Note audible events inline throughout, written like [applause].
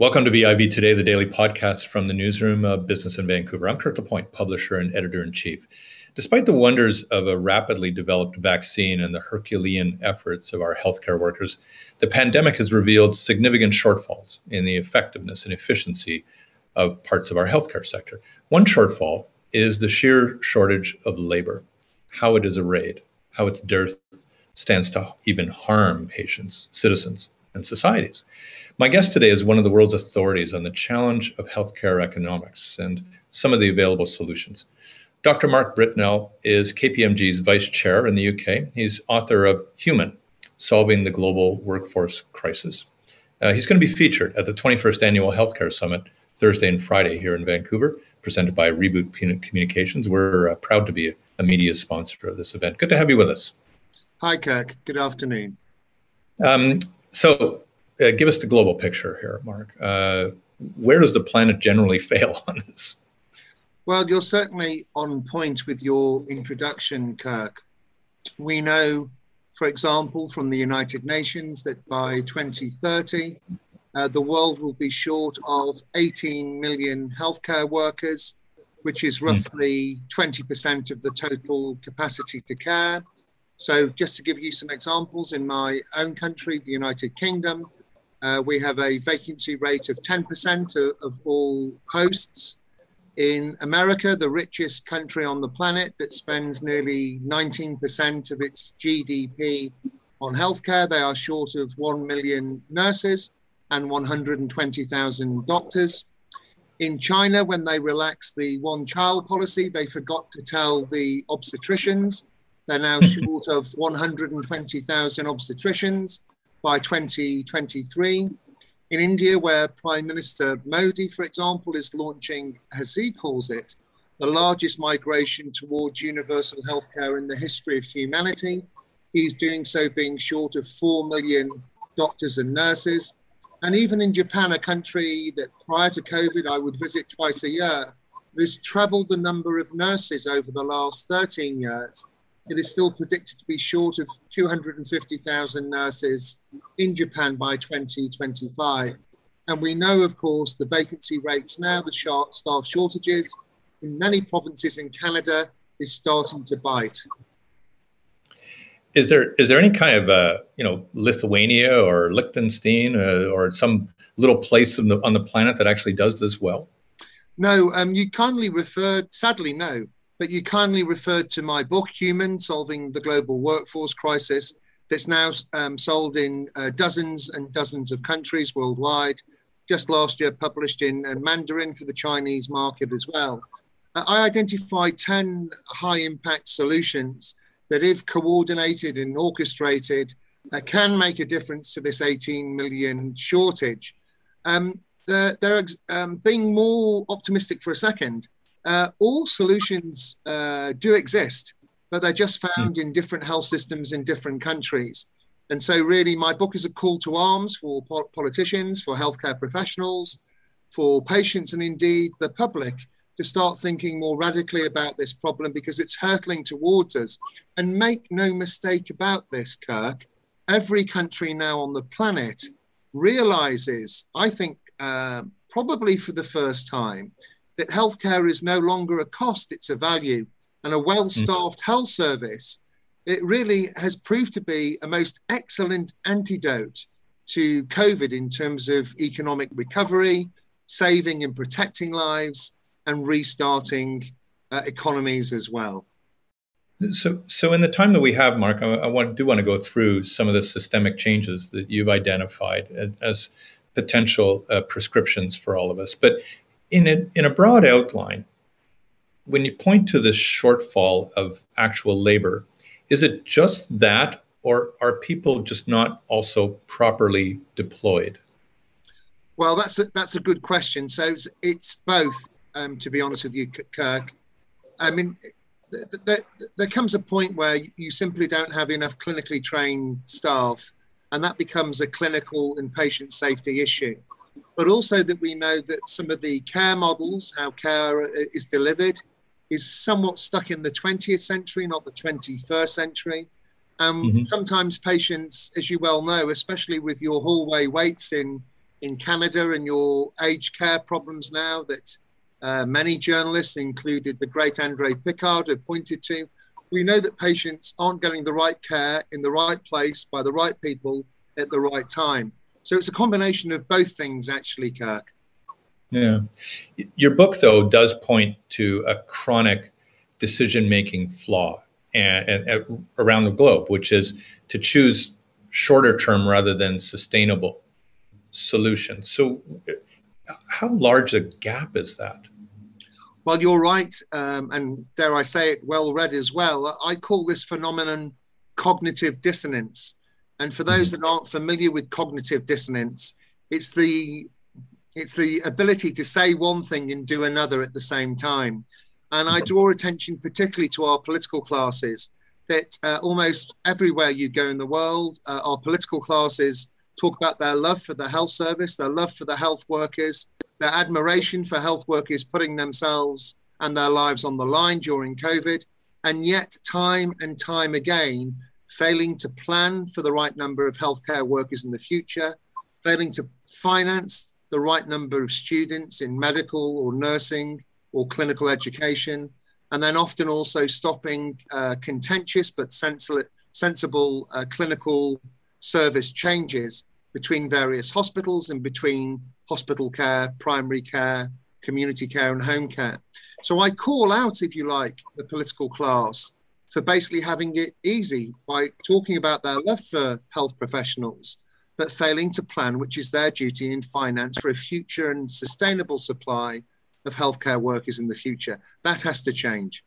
Welcome to BIV Today, the daily podcast from the newsroom of Business in Vancouver. I'm Kirk LaPointe, publisher and editor in chief. Despite the wonders of a rapidly developed vaccine and the Herculean efforts of our healthcare workers, the pandemic has revealed significant shortfalls in the effectiveness and efficiency of parts of our healthcare sector. One shortfall is the sheer shortage of labor, how it is arrayed, how its dearth stands to even harm patients, citizens, and societies. My guest today is one of the world's authorities on the challenge of healthcare economics and some of the available solutions. Dr. Mark Britnell is KPMG's vice chair in the UK. He's author of Human Solving the Global Workforce Crisis. Uh, he's going to be featured at the 21st Annual Healthcare Summit Thursday and Friday here in Vancouver, presented by Reboot Communications. We're uh, proud to be a, a media sponsor of this event. Good to have you with us. Hi, Kirk. Good afternoon. Um, so, uh, give us the global picture here, Mark. Uh, where does the planet generally [laughs] fail on this? Well, you're certainly on point with your introduction, Kirk. We know, for example, from the United Nations that by 2030, uh, the world will be short of 18 million healthcare workers, which is hmm. roughly 20% of the total capacity to care. So, just to give you some examples, in my own country, the United Kingdom, uh, we have a vacancy rate of 10% of, of, all posts. In America, the richest country on the planet that spends nearly 19% of its GDP on healthcare, they are short of 1 million nurses and 120,000 doctors. In China, when they relaxed the one child policy, they forgot to tell the obstetricians. They're now [laughs] short of 120,000 obstetricians by 2023. In India, where Prime Minister Modi, for example, is launching, as he calls it, the largest migration towards universal healthcare in the history of humanity. He's doing so being short of 4 million doctors and nurses. And even in Japan, a country that prior to COVID I would visit twice a year, has trebled the number of nurses over the last 13 years it is still predicted to be short of 250,000 nurses in Japan by 2025. And we know, of course, the vacancy rates now, the staff shortages in many provinces in Canada is starting to bite. Is there is there any kind of uh, you know Lithuania or Liechtenstein uh, or some little place on the on the planet that actually does this well? No, um, you kindly referred. Sadly, no but you kindly referred to my book, Human Solving the Global Workforce Crisis, that's now um, sold in uh, dozens and dozens of countries worldwide. Just last year, published in uh, Mandarin for the Chinese market as well. Uh, I identified 10 high impact solutions that, if coordinated and orchestrated, uh, can make a difference to this 18 million shortage. Um, they're, they're um, being more optimistic for a second uh, all solutions uh, do exist, but they're just hmm. found mm. in different health systems in different countries. And so, really, my book is a call to arms for po- politicians, for healthcare professionals, for patients, and indeed the public to start thinking more radically about this problem because it's hurtling towards us. And make no mistake about this, Kirk, every country now on the planet realizes, I think, uh, probably for the first time, that healthcare is no longer a cost, it's a value. And a well staffed mm. health service, it really has proved to be a most excellent antidote to COVID in terms of economic recovery, saving and protecting lives, and restarting uh, economies as well. So, so in the time that we have, Mark, I, I want, do want to go through some of the systemic changes that you've identified as potential uh, prescriptions for all of us. But in a, in a broad outline, when you point to the shortfall of actual labor, is it just that, or are people just not also properly deployed? Well, that's a, that's a good question. So it's, it's both, um, to be honest with you, Kirk. I mean, th- th- th- there comes a point where you simply don't have enough clinically trained staff, and that becomes a clinical and patient safety issue but also that we know that some of the care models, how care is delivered, is somewhat stuck in the 20th century, not the 21st century. Um, mm-hmm. Sometimes patients, as you well know, especially with your hallway waits in in Canada and your aged care problems now that uh, many journalists, included the great Andre Picard, have pointed to. We know that patients aren't getting the right care in the right place by the right people at the right time. So it's a combination of both things, actually, Kirk. Yeah. Your book, though, does point to a chronic decision making flaw and, and, and, around the globe, which is to choose shorter term rather than sustainable solutions. So, how large a gap is that? Well, you're right, um, and dare I say it, well read as well. I call this phenomenon cognitive dissonance. And for those mm-hmm. that aren't familiar with cognitive dissonance, it's the it's the ability to say one thing and do another at the same time. And I draw attention particularly to our political classes that uh, almost everywhere you go in the world, uh, our political classes talk about their love for the health service, their love for the health workers, their admiration for health workers putting themselves and their lives on the line during COVID. And yet, time and time again, failing to plan for the right number of healthcare workers in the future, failing to finance the right number of students in medical or nursing or clinical education, and then often also stopping uh, contentious but sensible, uh, clinical service changes between various hospitals and between hospital care, primary care, community care, and home care. So I call out, if you like, the political class for basically having it easy by talking about their love for health professionals but failing to plan, which is their duty in finance for a future and sustainable supply of healthcare workers in the future. That has to change.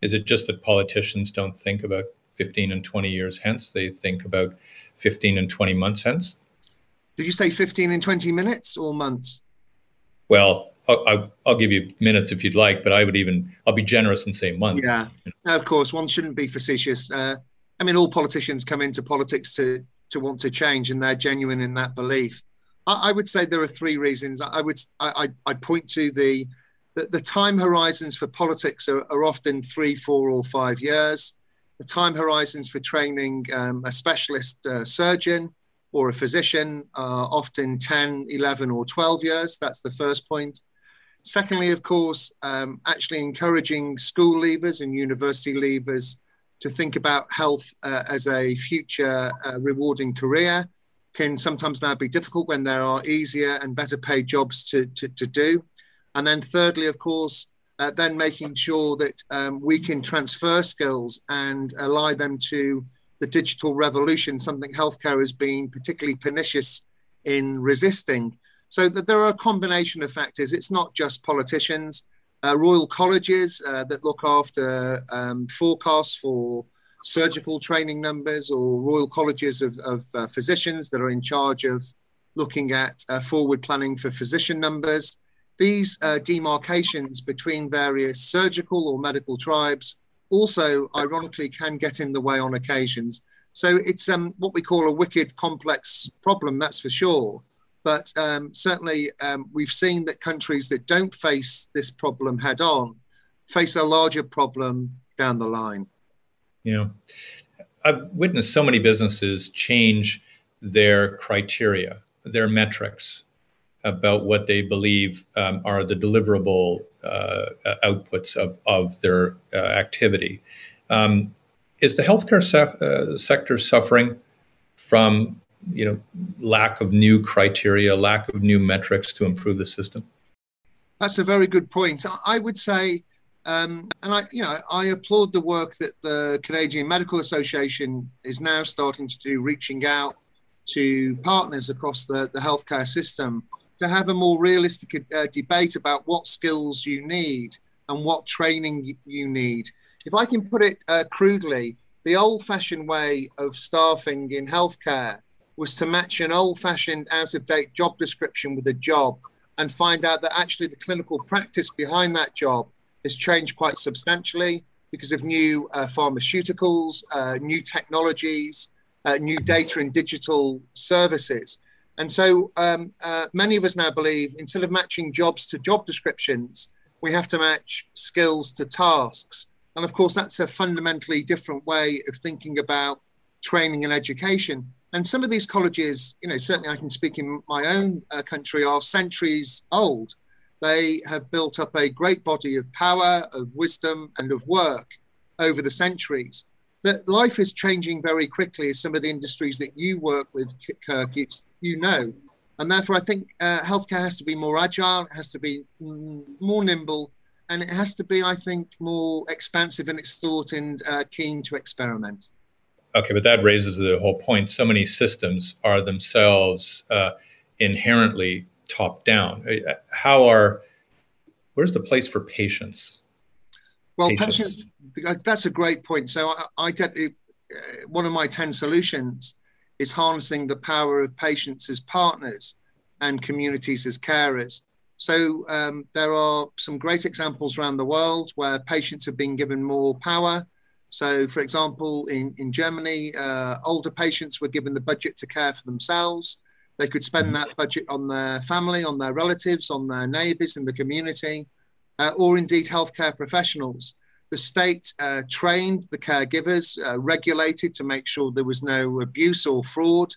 Is it just that politicians don't think about 15 and 20 years hence? They think about 15 and 20 months hence? Did you say 15 and 20 minutes or months? Well, I'll, I'll, give you minutes if you'd like, but I would even, I'll be generous and say months. Yeah, of course, one shouldn't be facetious. Uh, I mean, all politicians come into politics to to want to change, and they're genuine in that belief. I, I would say there are three reasons. I, would I, I point to the, the, the time horizons for politics are, are, often three, four, or five years. The time horizons for training um, a specialist uh, surgeon or a physician are often 10, 11, or 12 years. That's the first point. Secondly, of course, um, actually encouraging school leavers and university leavers to think about health uh, as a future uh, rewarding career can sometimes now be difficult when there are easier and better paid jobs to, to, to do. And then, thirdly, of course, uh, then making sure that um, we can transfer skills and ally them to the digital revolution, something healthcare has been particularly pernicious in resisting. So that there are a combination of factors. It's not just politicians uh, royal colleges uh, that look after um, forecasts for surgical training numbers or royal colleges of, of uh, physicians that are in charge of looking at uh, forward planning for physician numbers. These uh, demarcations between various surgical or medical tribes also, ironically, can get in the way on occasions. So it's um, what we call a wicked complex problem, that's for sure. But um, certainly, um, we've seen that countries that don't face this problem head on face a larger problem down the line. Yeah. I've witnessed so many businesses change their criteria, their metrics about what they believe um, are the deliverable uh, outputs of, of their uh, activity. Um, is the healthcare se- uh, sector suffering from you know lack of new criteria, lack of new metrics to improve the system? That's a very good point. I would say, um, and I, you know, I applaud the work that the Canadian Medical Association is now starting to do, reaching out to partners across the, the healthcare system to have a more realistic uh, debate about what skills you need and what training you need. If I can put it uh, crudely, the old fashioned way of staffing in healthcare was to match an old fashioned, out of date job description with a job and find out that actually the clinical practice behind that job has changed quite substantially because of new uh, pharmaceuticals, uh, new technologies, uh, new data and digital services. And so um, uh, many of us now believe instead of matching jobs to job descriptions, we have to match skills to tasks. And of course, that's a fundamentally different way of thinking about training and education. And some of these colleges, you know, certainly I can speak in my own uh, country, are centuries old. They have built up a great body of power, of wisdom, and of work over the centuries. But life is changing very quickly, as some of the industries that you work with, Kirk, you know. And therefore, I think uh, healthcare has to be more agile, it has to be mm, more nimble, and it has to be, I think, more expansive in its thought and uh, keen to experiment. Okay, but that raises the whole point. So many systems are themselves uh, inherently top down. Uh, how are where's the place for patients? Well, patients. patients that's a great point. So I, I did, uh, one of my ten solutions is harnessing the power of patients as partners and communities as carers. So um, there are some great examples around the world where patients have been given more power. So, for example, in, in Germany, uh, older patients were given the budget to care for themselves. They could spend that budget on their family, on their relatives, on their neighbours in the community, uh, or indeed healthcare professionals. The state uh, trained the caregivers, uh, regulated to make sure there was no abuse or fraud.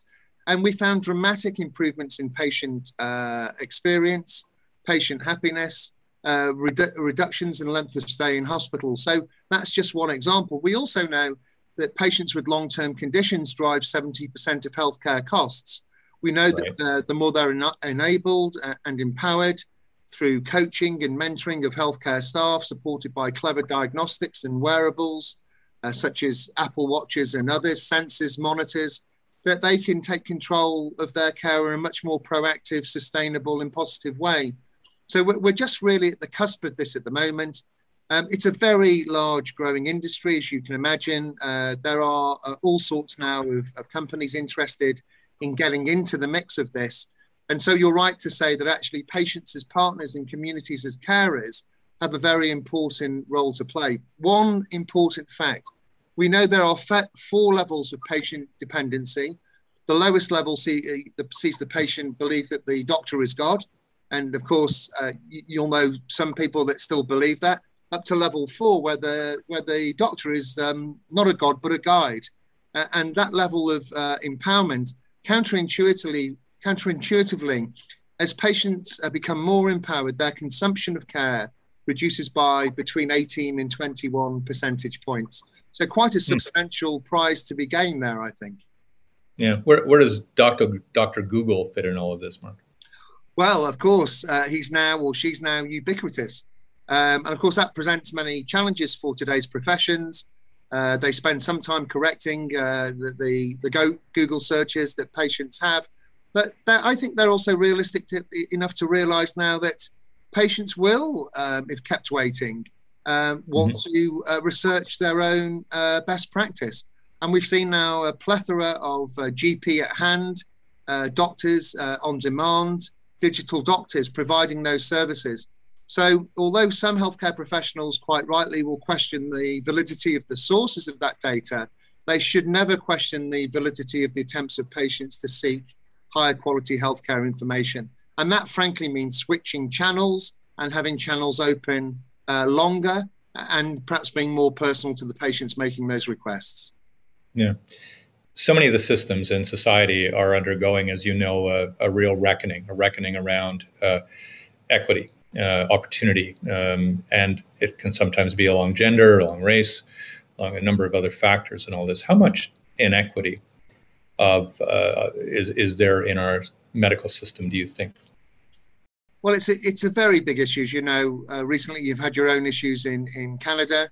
And we found dramatic improvements in patient uh, experience, patient happiness, uh, redu- reductions in length of stay in hospital. So that's just one example. We also know that patients with long term conditions drive 70% of healthcare costs. We know right. that uh, the more they're en- enabled uh, and empowered, through coaching and mentoring of healthcare staff, supported by clever diagnostics and wearables, uh, such as Apple Watches and others, sensors, monitors, that they can take control of their care in a much more proactive, sustainable, and positive way. So we're just really at the cusp of this at the moment. Um, it's a very large growing industry, as you can imagine. Uh, there are uh, all sorts now of, of companies interested in getting into the mix of this. And so you're right to say that actually patients as partners and communities as carers have a very important role to play. One important fact we know there are four levels of patient dependency. The lowest level see, uh, sees the patient believe that the doctor is God. And of course, uh, you'll know some people that still believe that. Up to level four, where the where the doctor is um, not a god but a guide, uh, and that level of uh, empowerment counterintuitively counterintuitively, as patients uh, become more empowered, their consumption of care reduces by between 18 and 21 percentage points. So quite a hmm. substantial mm. prize to be gained there, I think. Yeah, where, where does Dr. Dr. Google fit in all of this, Mark? Well, of course, uh, he's now or she's now ubiquitous. Um, and of course, that presents many challenges for today's professions. Uh, they spend some time correcting uh, the, the, the, Google searches that patients have. But I think they're also realistic to, enough to realize now that patients will, um, if kept waiting, um, want mm-hmm. to uh, research their own uh, best practice. And we've seen now a plethora of uh, GP at hand, uh, doctors uh, on demand, digital doctors providing those services. So, although some healthcare professionals quite rightly will question the validity of the sources of that data, they should never question the validity of the attempts of patients to seek higher quality healthcare information. And that, frankly, means switching channels and having channels open uh, longer and perhaps being more personal to the patients making those requests. Yeah. So many of the systems in society are undergoing, as you know, a, a real reckoning, a reckoning around uh, equity, uh, opportunity. Um, and it can sometimes be along gender, along race, along a number of other factors and all this. How much inequity of uh, is is there in our medical system? Do you think? Well, it's a, it's a very big issue. As you know, uh, recently you've had your own issues in in Canada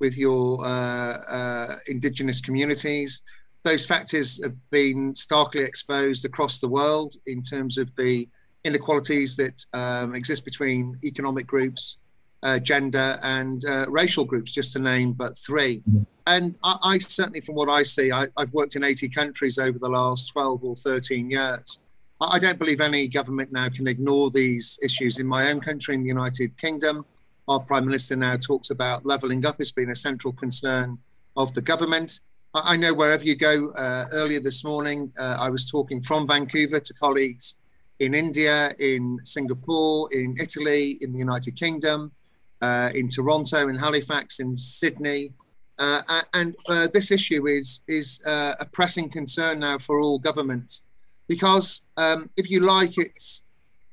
with your uh, uh, indigenous communities. Those factors have been starkly exposed across the world in terms of the inequalities that um, exist between economic groups, uh, gender, and uh, racial groups, just to name but 3 mm-hmm. And I, I, certainly, from what I see, I, have worked in 80 countries over the last 12 or 13 years. I, I don't believe any government now can ignore these issues. In my own country, in the United Kingdom, our Prime Minister now talks about levelling up as being a central concern of the government. I, know wherever you go, uh, earlier this morning, uh, I was talking from Vancouver to colleagues in India, in Singapore, in Italy, in the United Kingdom, uh, in Toronto, in Halifax, in Sydney, Uh, and uh, this issue is is uh, a pressing concern now for all governments, because um, if you like, it's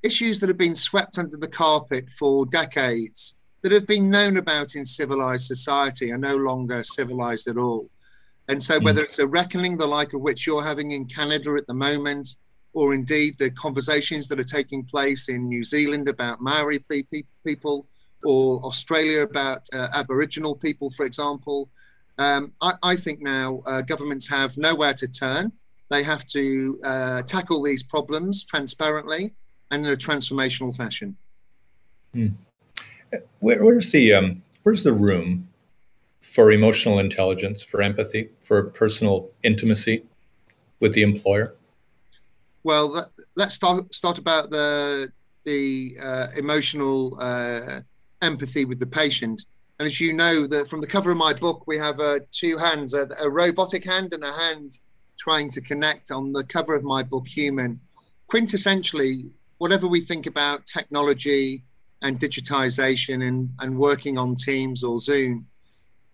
issues that have been swept under the carpet for decades, that have been known about in civilized society, are no longer civilized at all. And so, hmm. whether it's a reckoning the like of which you're having in Canada at the moment, or indeed the conversations that are taking place in New Zealand about Maori people, or Australia about uh, Aboriginal people, for example, um, I, I, think now uh, governments have nowhere to turn. They have to uh, tackle these problems transparently and in a transformational fashion. Hmm. Where, where's the um, where's the room for emotional intelligence, for empathy, for personal intimacy with the employer? Well, that, let's start start about the the uh, emotional uh, empathy with the patient. And as you know, that from the cover of my book, we have uh, two hands, a, a, robotic hand and a hand trying to connect on the cover of my book, Human. Quintessentially, whatever we think about technology and digitization and, and working on Teams or Zoom,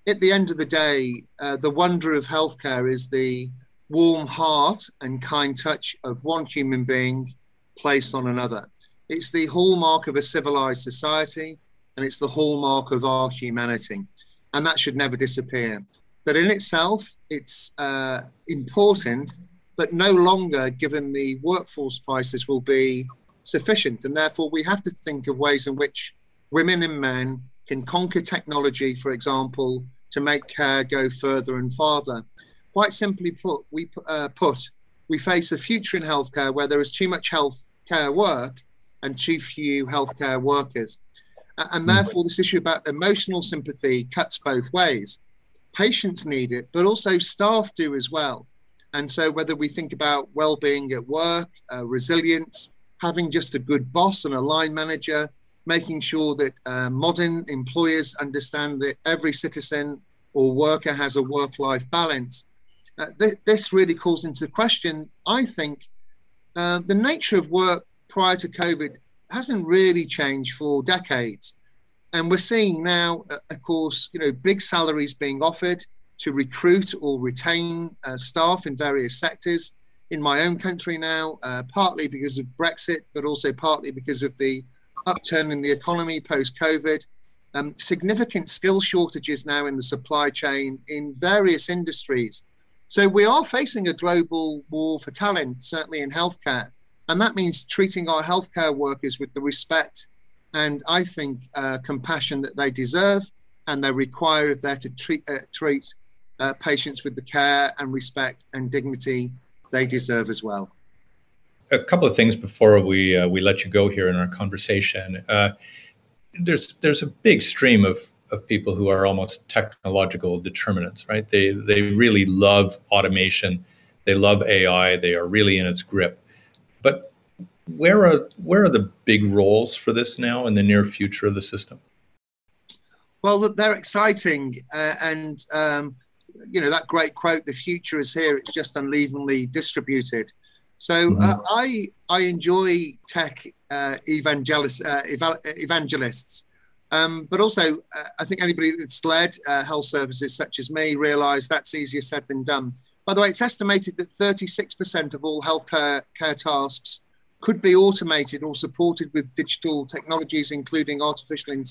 at the end of the day, uh, the wonder of healthcare is the warm heart and kind touch of one human being placed on another. It's the hallmark of a civilized society and it's the hallmark of our humanity. And that should never disappear. But in itself, it's uh, important, but no longer, given the workforce crisis, will be sufficient. And therefore, we have to think of ways in which women and men can conquer technology, for example, to make care go further and farther. Quite simply put, we uh, put we face a future in healthcare where there is too much healthcare work and too few healthcare workers. And hmm. therefore, this issue about emotional sympathy cuts both ways. Patients need it, but also staff do as well. And so, whether we think about well being at work, uh, resilience, having just a good boss and a line manager, making sure that uh, modern employers understand that every citizen or worker has a work life balance. Uh, th- this really calls into question, I think, uh, the nature of work prior to COVID hasn't really changed for decades. And we're seeing now, uh, of course, you know, big salaries being offered to recruit or retain uh, staff in various sectors. In my own country now, uh, partly because of Brexit, but also partly because of the upturn in the economy post COVID. Um, significant skill shortages now in the supply chain in various industries. So we are facing a global war for talent, certainly in healthcare. And that means treating our healthcare workers with the respect and I think uh, compassion that they deserve and they require if they're to treat, uh, treat uh, patients with the care and respect and dignity they deserve as well. A couple of things before we uh, we let you go here in our conversation. Uh, there's there's a big stream of of people who are almost technological determinants, right? They they really love automation, they love AI, they are really in its grip. But where are where are the big roles for this now in the near future of the system? Well, they're exciting, uh, and um, you know that great quote: "The future is here; it's just unevenly distributed." So mm-hmm. uh, I I enjoy tech uh, evangelists, uh, evangelists, um, but also uh, I think anybody that's led uh, health services such as me realise that's easier said than done. By the way, it's estimated that 36% of all healthcare care tasks could be automated or supported with digital technologies, including artificial in-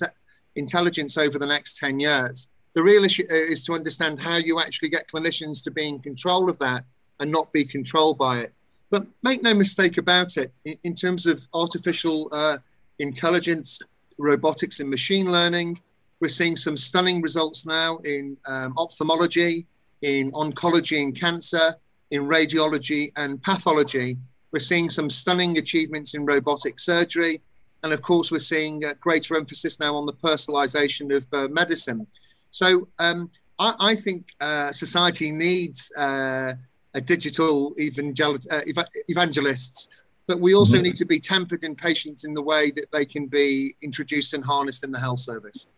intelligence, over the next 10 years. The real issue uh, is to understand how you actually get clinicians to be in control of that and not be controlled by it. But make no mistake about it, in, in terms of artificial uh, intelligence, robotics, and machine learning, we're seeing some stunning results now in um, ophthalmology, in oncology and cancer, in radiology and pathology. We're seeing some stunning achievements in robotic surgery. And of course, we're seeing greater emphasis now on the personalization of uh, medicine. So um, I, I, think uh, society needs uh, a digital evangel- uh, ev- evangelists, but we also mm-hmm. need to be tempered in patience in the way that they can be introduced and harnessed in the health service.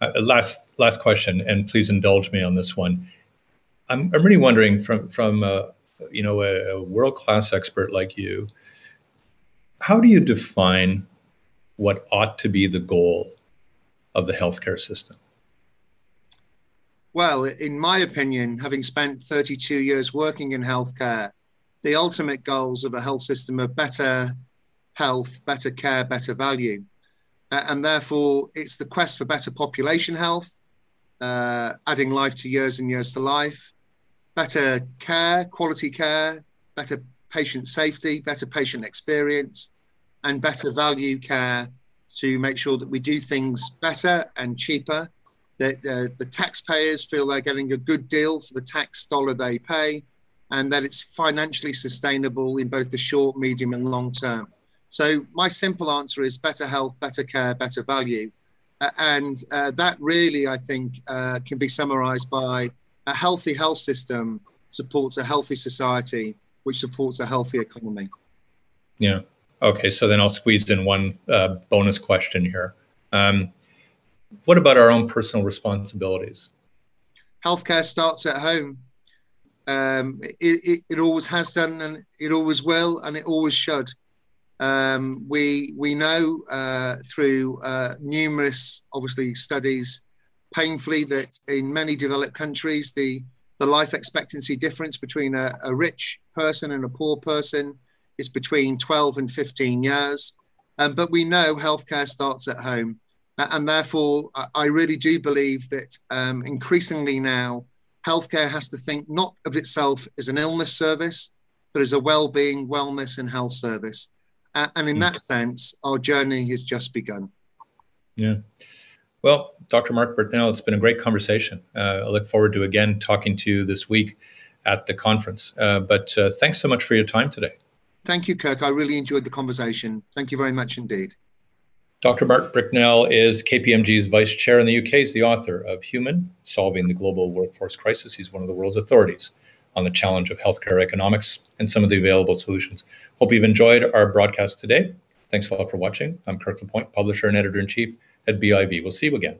Uh, last last question, and please indulge me on this one. I'm, I'm really wondering from from uh, you know, a, a world class expert like you, how do you define what ought to be the goal of the healthcare system? Well, in my opinion, having spent 32 years working in healthcare, the ultimate goals of a health system are better health, better care, better value. Uh, and therefore, it's the quest for better population health, uh, adding life to years and years to life, better care, quality care, better patient safety, better patient experience, and better value care to make sure that we do things better and cheaper, that uh, the taxpayers feel they're getting a good deal for the tax dollar they pay, and that it's financially sustainable in both the short, medium, and long term. So, my simple answer is better health, better care, better value. Uh, and uh, that really, I think, uh, can be summarized by a healthy health system supports a healthy society, which supports a healthy economy. Yeah. Okay. So then I'll squeeze in one uh, bonus question here. Um, what about our own personal responsibilities? Healthcare starts at home. Um, it, it, it, always has done, and it always will, and it always should. Um, we we know uh, through uh, numerous, obviously, studies, painfully that in many developed countries, the the life expectancy difference between a, a rich person and a poor person is between 12 and 15 years. Um, but we know healthcare starts at home. And therefore, I really do believe that um, increasingly now, healthcare has to think not of itself as an illness service, but as a well-being, wellness, and health service. Uh, and in that sense, our journey has just begun. Yeah. Well, Dr. Mark Britnell, it's been a great conversation. Uh, I look forward to again talking to you this week at the conference. Uh, but uh, thanks so much for your time today. Thank you, Kirk. I really enjoyed the conversation. Thank you very much indeed. Dr. Mark Britnell is KPMG's vice chair in the UK. He's the author of Human Solving the Global Workforce Crisis. He's one of the world's authorities on the challenge of healthcare economics and some of the available solutions. Hope you've enjoyed our broadcast today. Thanks a lot for watching. I'm Kirk LaPointe, publisher and editor in chief at BIV. We'll see you again.